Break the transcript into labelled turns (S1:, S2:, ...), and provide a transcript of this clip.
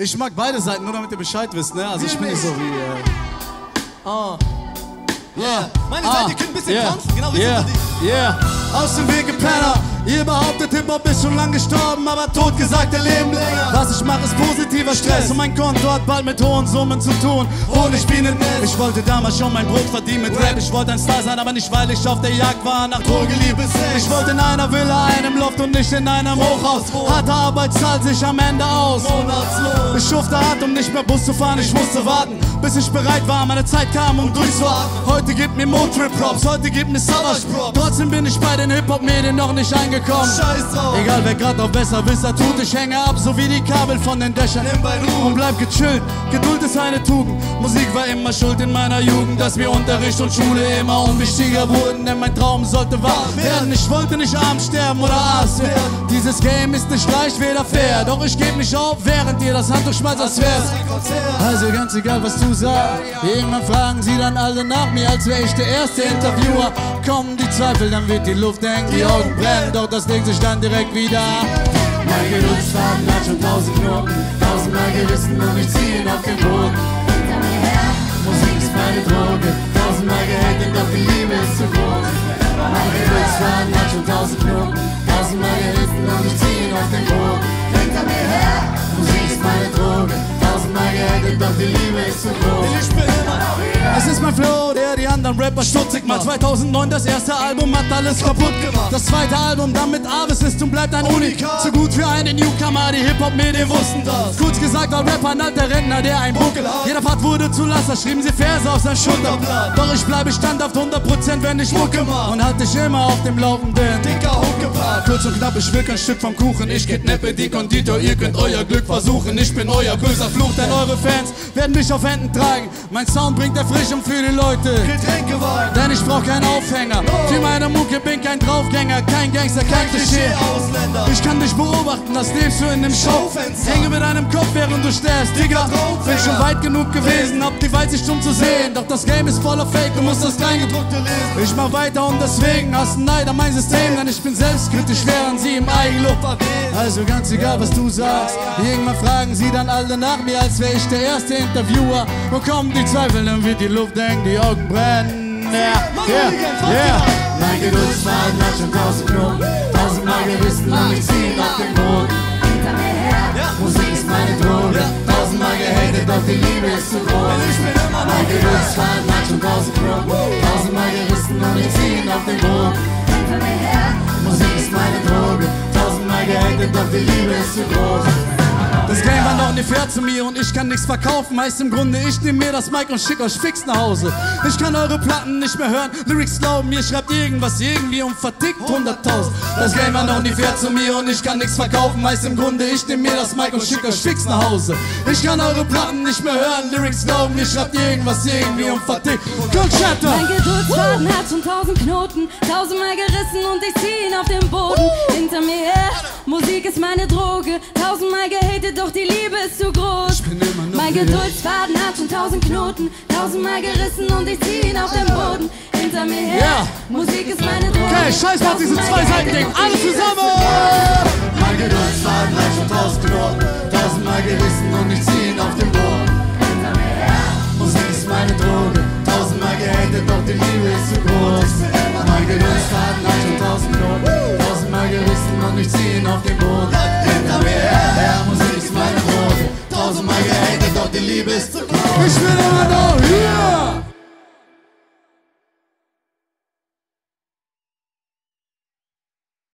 S1: Ich mag beide Seiten, nur damit ihr Bescheid wisst, ne? Also ich bin nicht so wie. Äh, oh.
S2: Yeah. Meine
S1: Ah,
S2: Seite, ihr könnt ein bisschen
S1: yeah,
S2: tanzen, genau wie
S1: yeah,
S2: yeah.
S1: yeah. Aus dem Weg, Penner. Ihr behauptet, Hip-Hop ist schon lang gestorben, aber tot gesagt, der Leben länger. Was ich mache, ist positiver Stress und mein Konto hat bald mit hohen Summen zu tun. Und ich bin in Ich wollte damals schon mein Brot verdienen mit Rap. Ich wollte ein Star sein, aber nicht, weil ich auf der Jagd war nach Droge, Liebe, Sex. Ich wollte in einer Villa, einem Loft und nicht in einem Hochhaus. Harte Arbeit zahlt sich am Ende aus. Ich schufte hart, um nicht mehr Bus zu fahren. Ich musste warten, bis ich bereit war. Meine Zeit kam, um durchzuatmen. Heute gibt mir Motrip Props, heute gibt mir Savage Props. Trotzdem bin ich bei den Hip-Hop-Medien noch nicht eingekommen.
S2: Scheiß drauf.
S1: Egal wer grad auf Besserwisser tut, ich hänge ab, so wie die Kabel von den Dächern.
S2: Nimm bei Ruhe.
S1: Und bleib gechillt, Geduld ist eine Tugend. Musik war immer schuld in meiner Jugend, dass mir Unterricht und Schule immer unwichtiger wurden. Denn mein Traum sollte wahr werden. Ich wollte nicht arm sterben oder Arzt werden. Dieses Game ist nicht leicht, weder fair. Doch ich geb nicht auf, während ihr das Handtuch schmeißt, als wär's. Also ganz egal, was du sagst. Irgendwann fragen sie dann alle nach mir, als wär ich der erste Interviewer. Kommen die Zweifel, dann wird die Luft eng, die Augen brennen, doch das legt sich dann direkt wieder. Mein Geduldsfaden hat schon tausend Knoten, tausendmal gerissen und ich zieh ihn auf den Boden. Musik ist meine Droge, tausendmal gehatet, doch die Liebe ist zu groß. Mein Geduldsfaden hat schon tausend Knoten, tausendmal gerissen und ich zieh ihn auf den Boden. Hinter mir her! Musik ist meine Droge, tausendmal gehatet, doch die Liebe ist zu groß.
S2: Ich bin immer noch hier.
S1: Es ist mein Flow, der die anderen Rapper stutzig macht. 2009 das erste Album hat alles kaputt gemacht. Das zweite Album dann mit Avis ist und bleibt ein Unikat. Zu gut für einen Newcomer, die Hip-Hop-Medien wussten das. Kurz gesagt war Rapper ein alter Rentner, der ein Buckel hat. Jeder Part wurde zu Laster, schrieben sie Verse auf sein Schulterblatt. Doch ich bleibe standhaft 100% wenn ich Mucke mach. Und halt dich immer auf dem Laufenden.
S2: Dicker hochgebracht.
S1: Kurz und knapp, ich will kein Stück vom Kuchen. Ich kidnappe die Konditor, ihr könnt euer Glück versuchen. Ich bin euer böser Fluch, denn eure Fans werden mich auf Händen tragen. Mein Sound bringt Erfrischung für die Leute.
S2: Getränkewein.
S1: Denn ich brauch keinen Aufhänger. Für meine Mucke bin kein Draufgänger, kein Gangster, kein Klischee.
S2: Ausländer.
S1: Ich kann dich beobachten, das lebst du in dem.
S2: Schaufenster.
S1: Hänge mit deinem Kopf, während du sterst. Digga, bin schon weit genug gewesen, hab die Weitsicht um zu sehen. Doch das Game ist voller Fake, du musst das Kleingedruckte lesen. Ich mach weiter und deswegen hast du Neid an mein System, denn ich bin selbstkritisch, während sie im Eigenlob also ganz egal, was du sagst. Irgendwann fragen sie dann alle nach mir, als wäre ich der erste Interviewer. Wo kommen die Zweifel, dann wird die Luft eng, die Augen brennen. Ja, ja, ja. Mein Geduldsfaden hat schon tausend Knoten, tausendmal gerissen und ich zieh ihn auf den Boden. Musik ist meine Droge, tausendmal gehatet, doch die Liebe ist zu groß.
S2: Ich bin immer noch.
S1: Geduldsfaden hat schon tausend Knoten, tausendmal gerissen und ich zieh ihn auf den Boden. Musik ist meine Droge, tausendmal gehatet, doch die Liebe ist zu groß. Noch nie fair zu mir und ich kann nichts verkaufen. Heißt im Grunde, ich nehm mir das Mic und schick euch fix nach Hause. Ich kann eure Platten nicht mehr hören, Lyrics glauben, ihr schreibt irgendwas irgendwie und vertickt 100.000. Das Game war noch nie fair zu mir und ich kann nichts verkaufen. Heißt im Grunde, ich nehm mir das Mic und schick euch fix nach Hause. Ich kann eure Platten nicht mehr hören, Lyrics glauben, ihr schreibt irgendwas irgendwie und vertickt. Cool Chatter!
S3: Mein Geduldsfaden hat schon tausend Knoten, tausendmal gerissen und ich zieh ihn auf den Boden. Hinter mir her, Musik ist meine Droge, tausendmal gehatet, doch die Liebe ist zu groß.
S1: bin immer noch
S3: Mein. Geduldsfaden hat schon tausend Knoten, tausendmal gerissen und ich zieh ihn auf den Boden. Hinter mir her,
S1: Ja.
S3: Musik ist meine Droge.
S1: Okay, scheiß auf diese zwei Seiten Ding. Alle zusammen! Mein Geduldsfaden hat schon tausend Knoten, tausendmal gerissen und ich zieh ihn auf den Boden. Musik ist meine Droge, tausendmal gehatet, doch die Liebe ist zu groß. Mein Geduldsfaden hat schon tausend Knoten, tausendmal gerissen und ich zieh ihn auf den Boden. Ich bin immer noch hier!